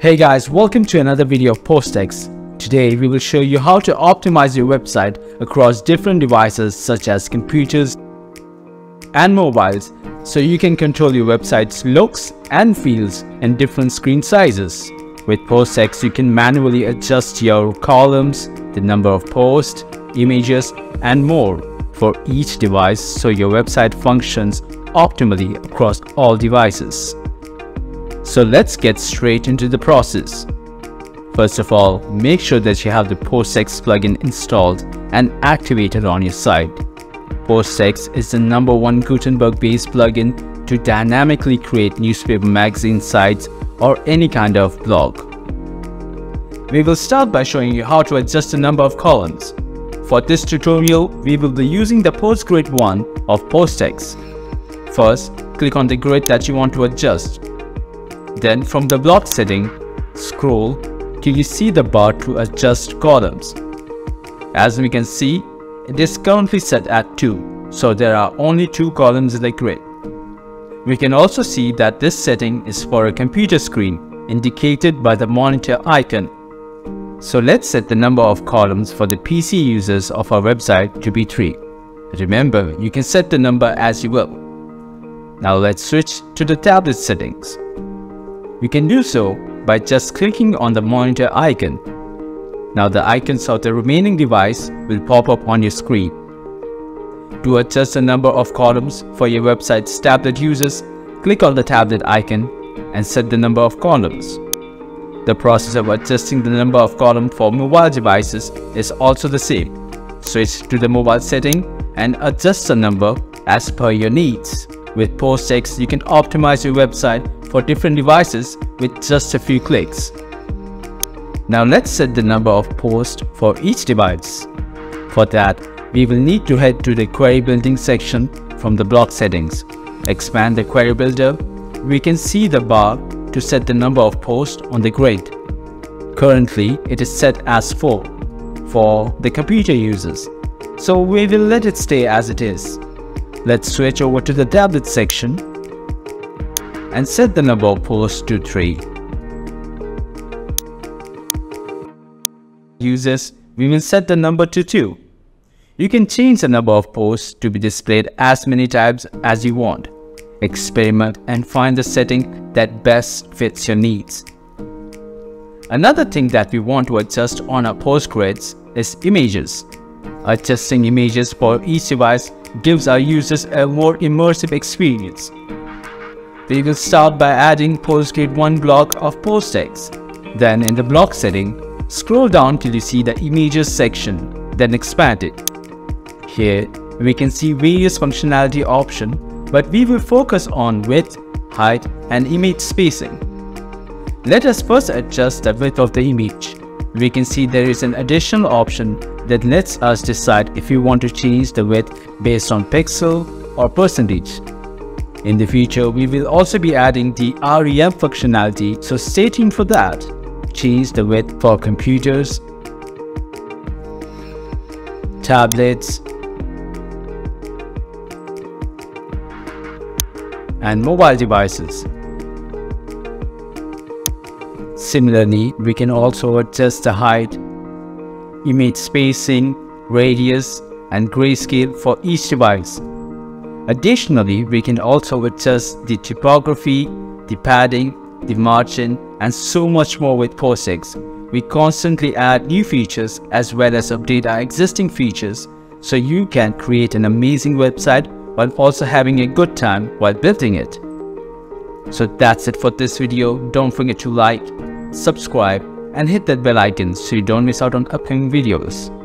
Hey guys, welcome to another video of PostX. Today we will show you how to optimize your website across different devices such as computers and mobiles so you can control your website's looks and feels in different screen sizes. With PostX you can manually adjust your columns, the number of posts, images and more for each device so your website functions optimally across all devices. So let's get straight into the process. First of all, make sure that you have the PostX plugin installed and activated on your site. PostX is the number one Gutenberg-based plugin to dynamically create newspaper magazine sites or any kind of blog. We will start by showing you how to adjust the number of columns. For this tutorial, we will be using the post grid 1 of PostX. First, click on the grid that you want to adjust. Then from the block setting, scroll till you see the bar to adjust columns. As we can see, it is currently set at 2, so there are only 2 columns in the grid. We can also see that this setting is for a computer screen, indicated by the monitor icon. So let's set the number of columns for the PC users of our website to be 3. Remember, you can set the number as you will. Now let's switch to the tablet settings. We can do so by just clicking on the monitor icon. Now the icons of the remaining device will pop up on your screen. To adjust the number of columns for your website's tablet users, click on the tablet icon and set the number of columns. The process of adjusting the number of columns for mobile devices is also the same. Switch to the mobile setting and adjust the number as per your needs. With PostX, you can optimize your website for different devices with just a few clicks. Now let's set the number of posts for each device. For that, we will need to head to the query building section from the block settings. Expand the query builder. We can see the bar to set the number of posts on the grid. Currently, it is set as 4 for the computer users. So we will let it stay as it is. Let's switch over to the tablet section and set the number of posts to 3. Users, we will set the number to 2. You can change the number of posts to be displayed as many times as you want. Experiment and find the setting that best fits your needs. Another thing that we want to adjust on our post grids is images. Adjusting images for each device gives our users a more immersive experience. We will start by adding PostGrid 1 block of PostX. Then in the block setting, scroll down till you see the images section, then expand it. Here, we can see various functionality options, but we will focus on width, height and image spacing. Let us first adjust the width of the image. We can see there is an additional option that lets us decide if we want to change the width based on pixel or percentage. In the future, we will also be adding the REM functionality, so stay tuned for that. Change the width for computers, tablets, and mobile devices. Similarly, we can also adjust the height, image spacing, radius, and grayscale for each device. Additionally, we can also adjust the typography, the padding, the margin, and so much more with PostX. We constantly add new features as well as update our existing features so you can create an amazing website while also having a good time while building it. So that's it for this video. Don't forget to like, subscribe, and hit that bell icon so you don't miss out on upcoming videos.